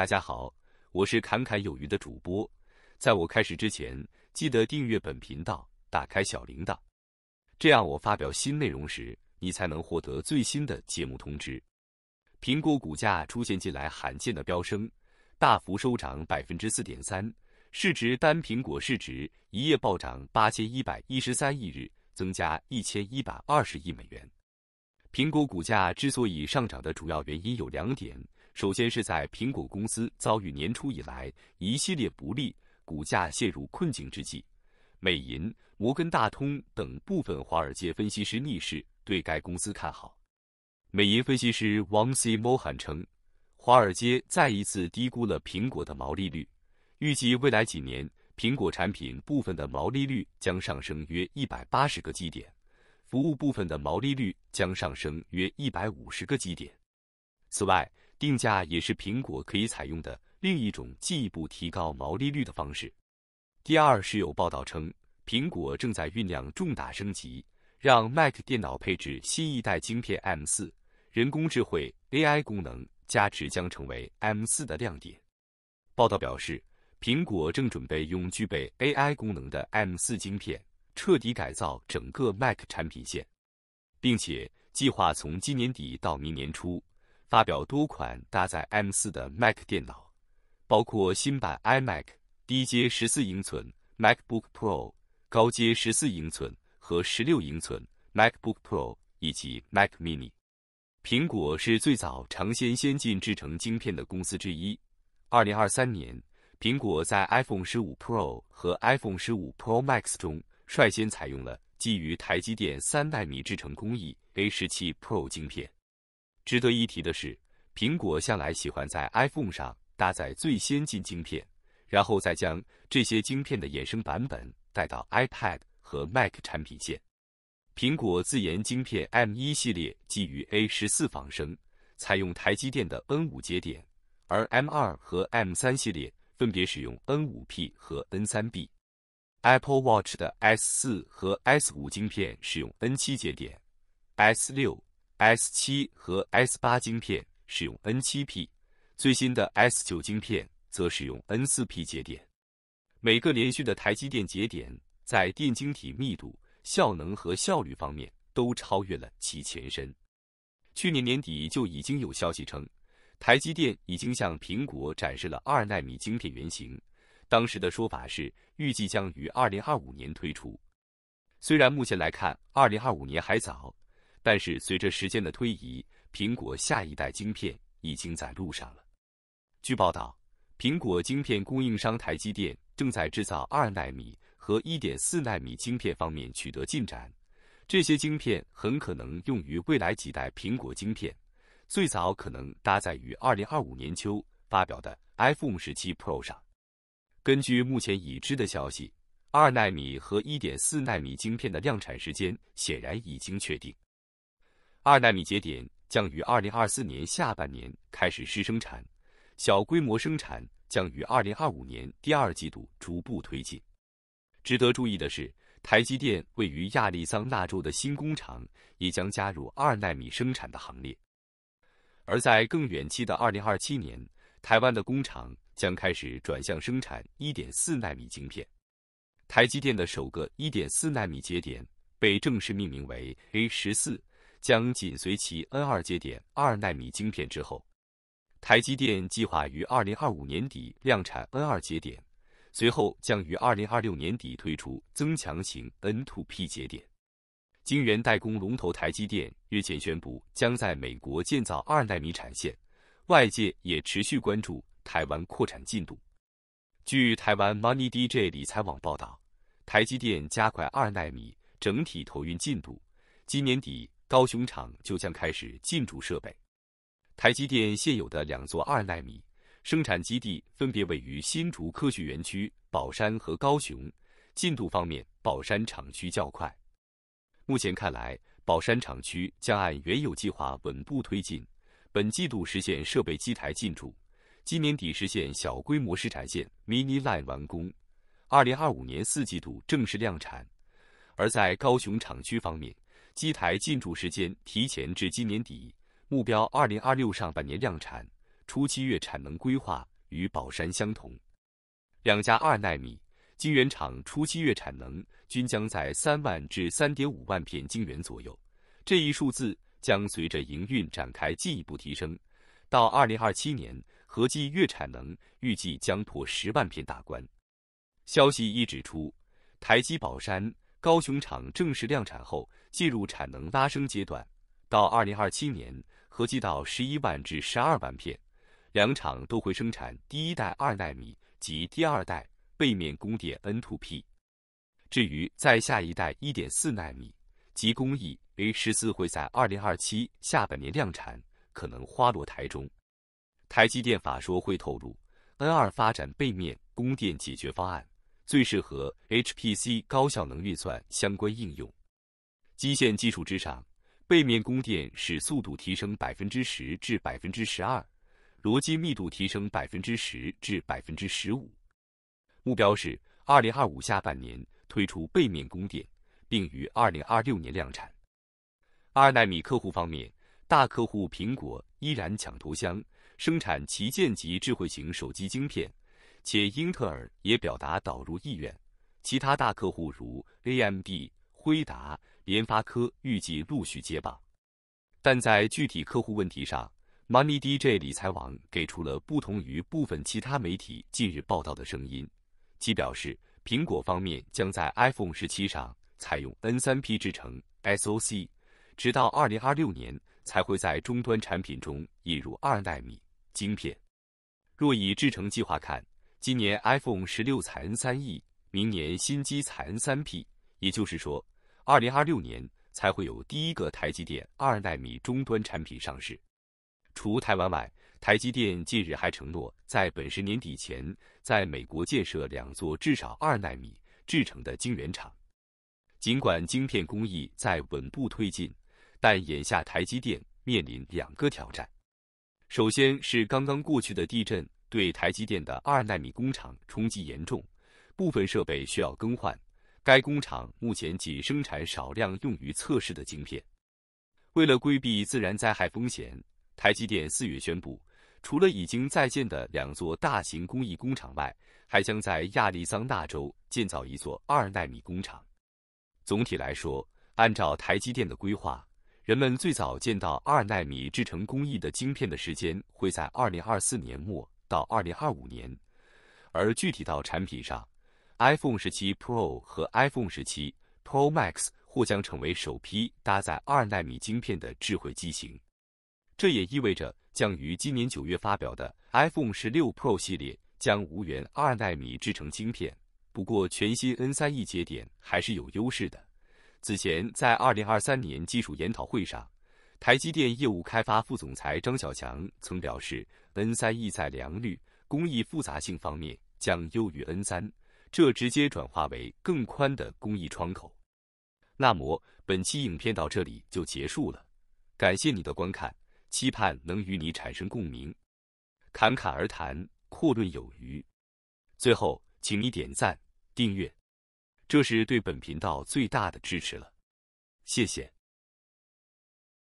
大家好，我是侃侃有余的主播。在我开始之前，记得订阅本频道，打开小铃铛，这样我发表新内容时，你才能获得最新的节目通知。苹果股价出现近来罕见的飙升，大幅收涨百分之四点三，市值单苹果市值一夜暴涨八千一百一十三亿日，增加一千一百二十亿美元。苹果股价之所以上涨的主要原因有两点。首先是在苹果公司遭遇年初以来一系列不利、股价陷入困境之际，美银、摩根大通等部分华尔街分析师逆势对该公司看好。美银分析师 Wang C. Mohan 称，华尔街再一次低估了苹果的毛利率，预计未来几年苹果产品部分的毛利率将上升约一百八十个基点，服务部分的毛利率将上升约一百五十个基点。此外，定价也是苹果可以采用的另一种进一步提高毛利率的方式。第二是有报道称，苹果正在酝酿重大升级，让 Mac 电脑配置新一代晶片 M4，人工智慧 AI 功能加持将成为 M4 的亮点。报道表示，苹果正准备用具备 AI 功能的 M4 晶片彻底改造整个 Mac 产品线，并且计划从今年底到明年初。发表多款搭载 M4 的 Mac 电脑，包括新版 iMac、低阶十四英寸 MacBook Pro、高阶十四英寸和十六英寸 MacBook Pro 以及 Mac Mini。苹果是最早尝鲜先进制成晶片的公司之一。二零二三年，苹果在 iPhone 十五 Pro 和 iPhone 十五 Pro Max 中率先采用了基于台积电三纳米制程工艺 A 十七 Pro 晶片。值得一提的是，苹果向来喜欢在 iPhone 上搭载最先进晶片，然后再将这些晶片的衍生版本带到 iPad 和 Mac 产品线。苹果自研晶片 M1 系列基于 A 十四仿生，采用台积电的 N 五节点，而 M2 和 M3 系列分别使用 N 五 P 和 N 三 B。Apple Watch 的 S 四和 S 五晶片使用 N 七节点，S 六。S 七和 S 八晶片使用 N 七 P，最新的 S 九晶片则使用 N 四 P 节点。每个连续的台积电节点在电晶体密度、效能和效率方面都超越了其前身。去年年底就已经有消息称，台积电已经向苹果展示了二纳米晶片原型。当时的说法是预计将于二零二五年推出。虽然目前来看，二零二五年还早。但是随着时间的推移，苹果下一代晶片已经在路上了。据报道，苹果晶片供应商台积电正在制造二纳米和一点四纳米晶片方面取得进展，这些晶片很可能用于未来几代苹果晶片，最早可能搭载于二零二五年秋发表的 iPhone 十七 Pro 上。根据目前已知的消息，二纳米和一点四纳米晶片的量产时间显然已经确定。二纳米节点将于二零二四年下半年开始试生产，小规模生产将于二零二五年第二季度逐步推进。值得注意的是，台积电位于亚利桑那州的新工厂也将加入二纳米生产的行列。而在更远期的二零二七年，台湾的工厂将开始转向生产一点四纳米晶片。台积电的首个一点四纳米节点被正式命名为 A 十四。将紧随其 N 二节点二纳米晶片之后，台积电计划于二零二五年底量产 N 二节点，随后将于二零二六年底推出增强型 N two P 节点。晶圆代工龙头台积电日前宣布将在美国建造二纳米产线，外界也持续关注台湾扩产进度。据台湾 Money DJ 理财网报道，台积电加快二纳米整体投运进度，今年底。高雄厂就将开始进驻设备。台积电现有的两座二纳米生产基地分别位于新竹科学园区、宝山和高雄。进度方面，宝山厂区较快。目前看来，宝山厂区将按原有计划稳步推进，本季度实现设备机台进驻，今年底实现小规模试产线 Mini Line 完工，二零二五年四季度正式量产。而在高雄厂区方面，机台进驻时间提前至今年底，目标二零二六上半年量产，初期月产能规划与宝山相同，两家二纳米晶圆厂初期月产能均将在三万至三点五万片晶圆左右。这一数字将随着营运展开进一步提升，到二零二七年，合计月产能预计将破十万片大关。消息一指出，台积宝山高雄厂正式量产后，进入产能拉升阶段，到二零二七年，合计到十一万至十二万片，两厂都会生产第一代二纳米及第二代背面供电 N to P。至于在下一代一点四纳米及工艺 A 十四会在二零二七下半年量产，可能花落台中。台积电法说会透露，N 二发展背面供电解决方案。最适合 HPC 高效能运算相关应用。基线技术之上，背面供电使速度提升百分之十至百分之十二，逻辑密度提升百分之十至百分之十五。目标是二零二五下半年推出背面供电，并于二零二六年量产。二纳米客户方面，大客户苹果依然抢头香，生产旗舰级智慧型手机晶片。且英特尔也表达导入意愿，其他大客户如 AMD、辉达、联发科预计陆续接棒。但在具体客户问题上，Money DJ 理财网给出了不同于部分其他媒体近日报道的声音。其表示，苹果方面将在 iPhone 十七上采用 N3P 制程 SoC，直到2026年才会在终端产品中引入二纳米晶片。若以制程计划看，今年 iPhone 十六采 N 三 E，明年新机采 N 三 P，也就是说，二零二六年才会有第一个台积电二纳米终端产品上市。除台湾外，台积电近日还承诺在本十年底前在美国建设两座至少二纳米制成的晶圆厂。尽管晶片工艺在稳步推进，但眼下台积电面临两个挑战，首先是刚刚过去的地震。对台积电的二纳米工厂冲击严重，部分设备需要更换。该工厂目前仅生产少量用于测试的晶片。为了规避自然灾害风险，台积电四月宣布，除了已经在建的两座大型工艺工厂外，还将在亚利桑那州建造一座二纳米工厂。总体来说，按照台积电的规划，人们最早见到二纳米制成工艺的晶片的时间会在二零二四年末。到二零二五年，而具体到产品上，iPhone 十七 Pro 和 iPhone 十七 Pro Max 或将成为首批搭载二纳米晶片的智慧机型。这也意味着，将于今年九月发表的 iPhone 十六 Pro 系列将无缘二纳米制成晶片。不过，全新 N 三 E 节点还是有优势的。此前在二零二三年技术研讨会上。台积电业务开发副总裁张小强曾表示，N3E 在良率、工艺复杂性方面将优于 N3，这直接转化为更宽的工艺窗口。那么，本期影片到这里就结束了，感谢你的观看，期盼能与你产生共鸣。侃侃而谈，阔论有余。最后，请你点赞、订阅，这是对本频道最大的支持了，谢谢。